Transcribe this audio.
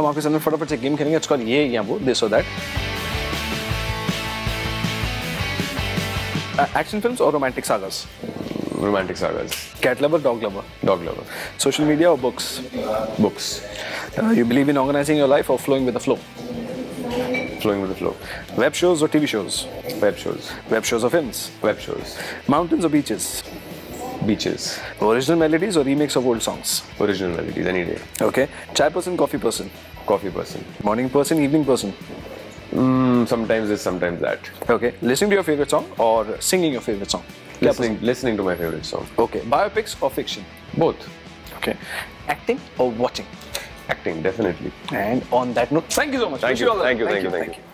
हम आपके सामने फटाफट से गेम खेलेंगे इट्स ये या वो दिस और दैट एक्शन फिल्म्स और romantic sagas Romantic sagas. Cat lover dog lover Dog lover. Social media और books Books. You believe in organizing your life और flowing with the flow Flowing with the flow. Web shows और TV shows Web shows. Web shows और films Web shows. Mountains और beaches beaches. Original melodies or remakes of old songs? Original melodies, any day. Okay. Chai person, coffee person? Coffee person. Morning person, evening person? Mm, sometimes this, sometimes that. Okay. Listening to your favorite song or singing your favorite song? Listening, listening to my favorite song. Okay. Biopics or fiction? Both. Okay. Acting or watching? Acting, definitely. And on that note, thank you so much. Thank you. you all thank, you, thank, thank you. Thank you. Thank you.